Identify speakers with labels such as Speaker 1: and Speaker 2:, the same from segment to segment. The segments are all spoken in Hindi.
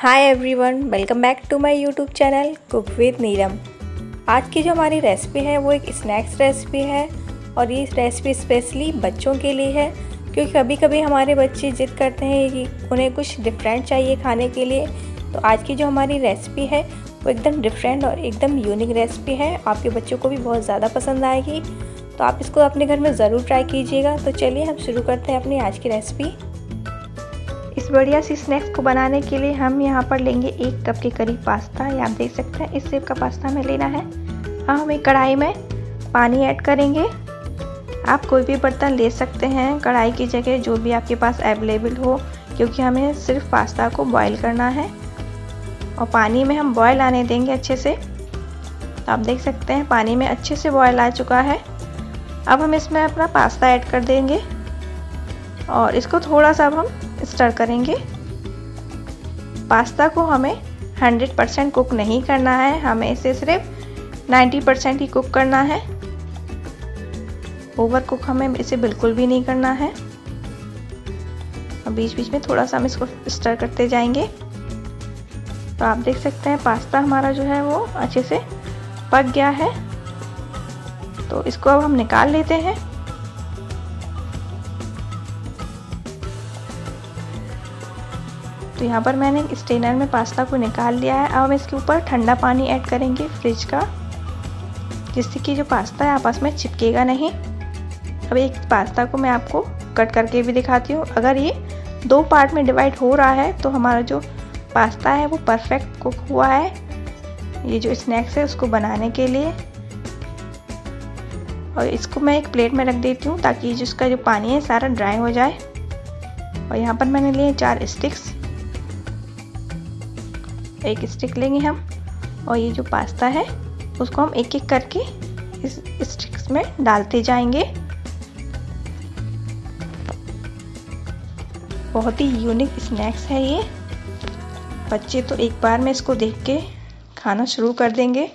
Speaker 1: Hi everyone welcome back to my YouTube channel cook with Neelam आज की जो हमारी रेसिपी है, वो एक स्नैक्स रेसिपी है और ये रेसिपी स्पेशली बच्चों के लिए है क्योंकि कभी कभी हमारे बच्चे जिद करते हैं कि उन्हें कुछ डिफरेंट चाहिए खाने के लिए। तो आज की जो हमारी रेसिपी है, वो एकदम डिफरेंट और एकदम यूनिक रेसिपी है। आपके बच्चों को भी बहुत ज़्यादा पसंद आएगी। तो आप इसको अपने घर में ज़रूर ट्राई कीजिएगा। तो चलिए हम शुरू करते हैं अपनी आज की रेसिपी इस बढ़िया सी स्नैक्स को बनाने के लिए हम यहाँ पर लेंगे एक कप के करीब पास्ता या आप देख सकते हैं, इस सेप का पास्ता हमें लेना है। हाँ हम एक कढ़ाई में पानी ऐड करेंगे। आप कोई भी बर्तन ले सकते हैं, कढ़ाई की जगह जो भी आपके पास अवेलेबल हो, क्योंकि हमें सिर्फ़ पास्ता को बॉईल करना है। और पानी में हम बॉयल आने देंगे अच्छे से। तो आप देख सकते हैं, पानी में अच्छे से बॉयल आ चुका है। अब हम इसमें अपना पास्ता ऐड कर देंगे। और इसको थोड़ा सा अब हम स्टर करेंगे। पास्ता को हमें 100 परसेंट कुक नहीं करना है। हमें इसे सिर्फ़ 90 परसेंट ही कुक करना है। ओवर कुक हमें इसे बिल्कुल भी नहीं करना है। और बीच बीच में थोड़ा सा हम इसको स्टर करते जाएँगे। तो आप देख सकते हैं, पास्ता हमारा जो है वो अच्छे से पक गया है। तो इसको अब हम निकाल लेते हैं। तो यहाँ पर मैंने स्टेनर में पास्ता को निकाल लिया है। अब हम इसके ऊपर ठंडा पानी ऐड करेंगे फ्रिज का, जिससे कि जो पास्ता है, आपस में चिपकेगा नहीं। अब एक पास्ता को मैं आपको कट करके भी दिखाती हूँ। अगर ये दो पार्ट में डिवाइड हो रहा है तो हमारा जो पास्ता है, वो परफेक्ट कुक हुआ है। ये जो स्नैक्स है, उसको बनाने के लिए। और इसको मैं एक प्लेट में रख देती हूँ, ताकि जिसका जो पानी है, सारा ड्राई हो जाए। और यहाँ पर मैंने लिए चार स्टिक्स। एक स्टिक लेंगे हम, और ये जो पास्ता है, उसको हम एक एक करके इस स्टिक्स में डालते जाएँगे। बहुत ही यूनिक स्नैक्स है ये। बच्चे तो एक बार में इसको देख के खाना शुरू कर देंगे।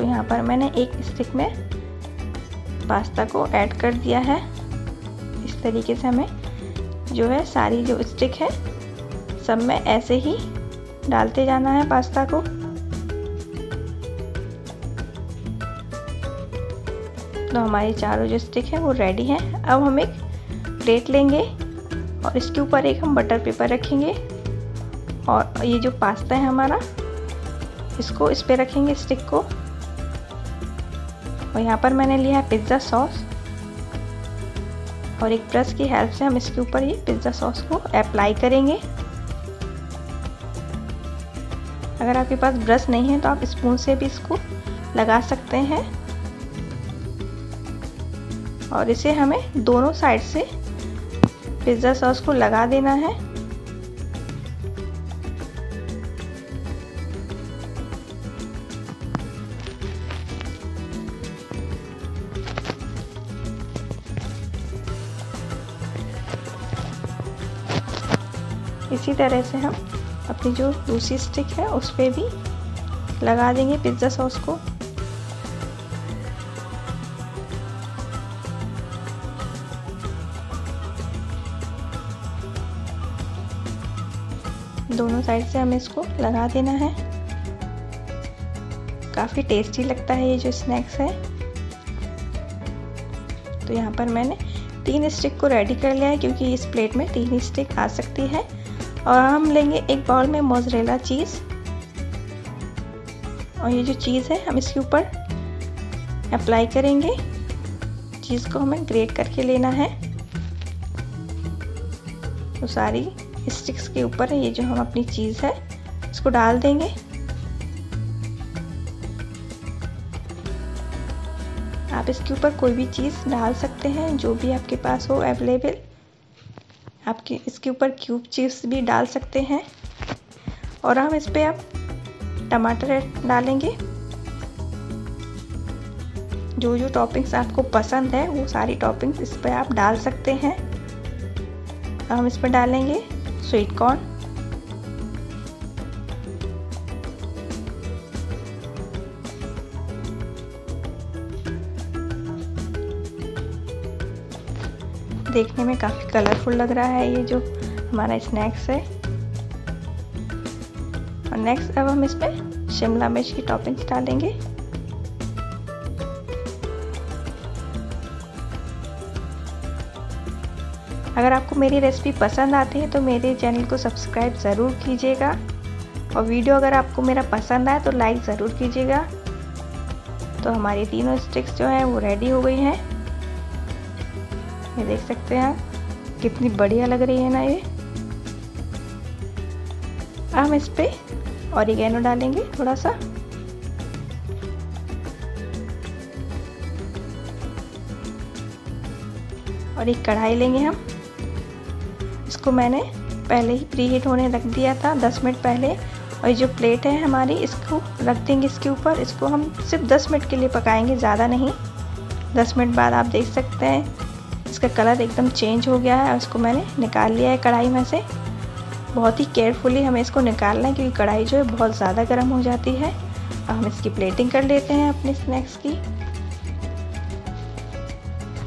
Speaker 1: तो यहाँ पर मैंने एक स्टिक में पास्ता को ऐड कर दिया है। इस तरीके से हमें जो है सारी जो स्टिक है, सब में ऐसे ही डालते जाना है पास्ता को। तो हमारी चारों जो स्टिक है वो रेडी है। अब हम एक प्लेट लेंगे और इसके ऊपर एक हम बटर पेपर रखेंगे और ये जो पास्ता है हमारा, इसको इस पर रखेंगे स्टिक को। और यहाँ पर मैंने लिया है पिज़्ज़ा सॉस। और एक ब्रश की हेल्प से हम इसके ऊपर ये पिज़्ज़ा सॉस को अप्लाई करेंगे। अगर आपके पास ब्रश नहीं है तो आप स्पून से भी इसको लगा सकते हैं। और इसे हमें दोनों साइड से पिज़्ज़ा सॉस को लगा देना है। इसी तरह से हम अपनी जो दूसरी स्टिक है, उस पर भी लगा देंगे पिज़्ज़ा सॉस को। दोनों साइड से हमें इसको लगा देना है। काफ़ी टेस्टी लगता है ये जो स्नैक्स है। तो यहाँ पर मैंने तीन स्टिक को रेडी कर लिया है क्योंकि इस प्लेट में तीन स्टिक आ सकती है। और हम लेंगे एक बाउल में मोजरेला चीज़ और ये जो चीज़ है, हम इसके ऊपर अप्लाई करेंगे। चीज़ को हमें ग्रेट करके लेना है। तो सारी स्टिक्स के ऊपर ये जो हम अपनी चीज़ है, इसको डाल देंगे। इसके ऊपर कोई भी चीज़ डाल सकते हैं, जो भी आपके पास हो अवेलेबल आपके इसके ऊपर क्यूब चिप्स भी डाल सकते हैं। और हम इस पर आप टमाटर डालेंगे। जो जो टॉपिंग्स आपको पसंद है, वो सारी टॉपिंग्स इस पर आप डाल सकते हैं। हम इस पर डालेंगे स्वीट कॉर्न देखने में काफ़ी कलरफुल लग रहा है ये जो हमारा स्नैक्स है। और नेक्स्ट अब हम इसमें शिमला मिर्च की टॉपिंग्स डालेंगे। अगर आपको मेरी रेसिपी पसंद आती है तो मेरे चैनल को सब्सक्राइब ज़रूर कीजिएगा। और वीडियो अगर आपको मेरा पसंद आए तो लाइक ज़रूर कीजिएगा। तो हमारी तीनों स्टिक्स जो हैं वो रेडी हो गई हैं। ये देख सकते हैं कितनी बढ़िया लग रही है ना ये। हम इस पर ऑरिगेनो डालेंगे थोड़ा सा और एक कढ़ाई लेंगे हम। इसको मैंने पहले ही प्री हीट होने रख दिया था 10 मिनट पहले। और ये जो प्लेट है हमारी, इसको रख देंगे इसके ऊपर। इसको हम सिर्फ़ 10 मिनट के लिए पकाएँगे, ज़्यादा नहीं। 10 मिनट बाद आप देख सकते हैं इसका कलर एकदम चेंज हो गया है इसको मैंने निकाल लिया है कढ़ाई में से। बहुत ही केयरफुली हमें इसको निकालना है क्योंकि कढ़ाई जो है बहुत ज़्यादा गर्म हो जाती है। अब हम इसकी प्लेटिंग कर लेते हैं अपने स्नैक्स की।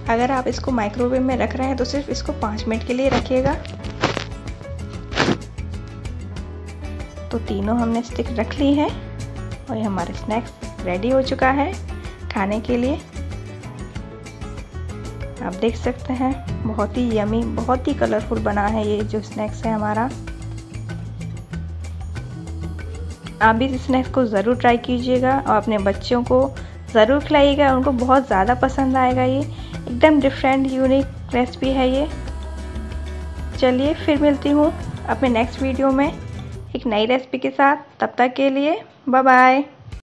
Speaker 1: अगर आप इसको माइक्रोवेव में रख रहे हैं तो सिर्फ़ इसको पाँच मिनट के लिए रखिएगा। तो तीनों हमने स्टिक रख ली है और ये हमारे स्नैक्स रेडी हो चुका है खाने के लिए। आप देख सकते हैं, बहुत ही यमी बहुत ही कलरफुल बना है ये जो स्नैक्स है हमारा। आप भी इस स्नैक्स को ज़रूर ट्राई कीजिएगा और अपने बच्चों को ज़रूर खिलाइएगा, उनको बहुत ज़्यादा पसंद आएगा ये। एकदम डिफरेंट यूनिक रेसिपी है ये। चलिए फिर मिलती हूँ अपने नेक्स्ट वीडियो में एक नई रेसिपी के साथ। तब तक के लिए बाय बाय